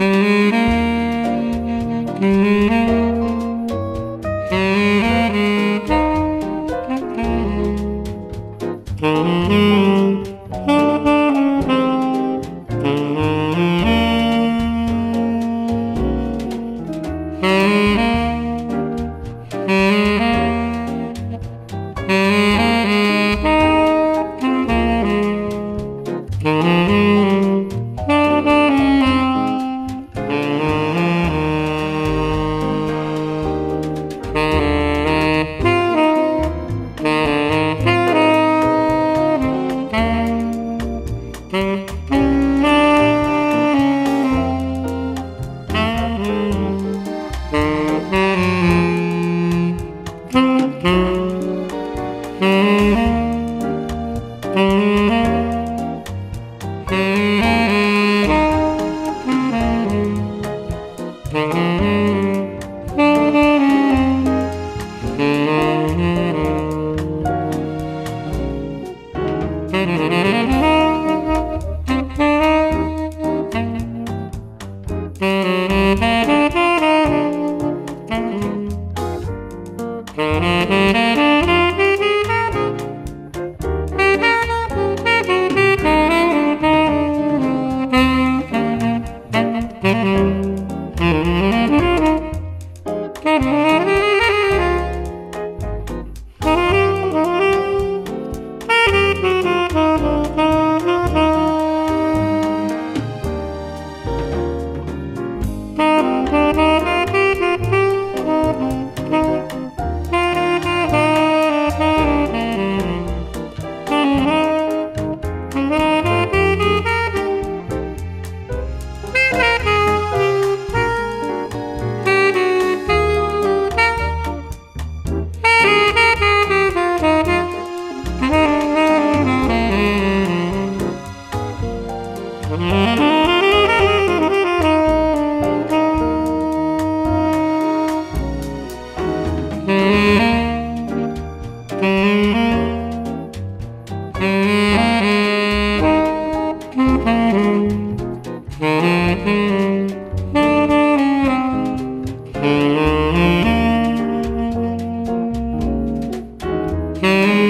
Mm-hmm. Mm-hmm.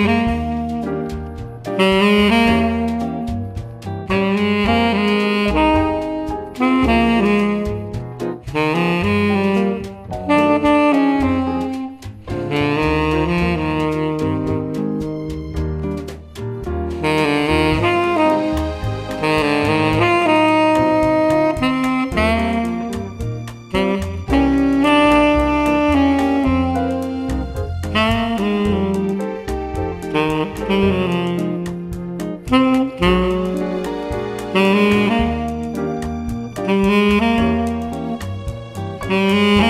Mm-hmm. Mm-hmm. mm-hmm. mm-hmm.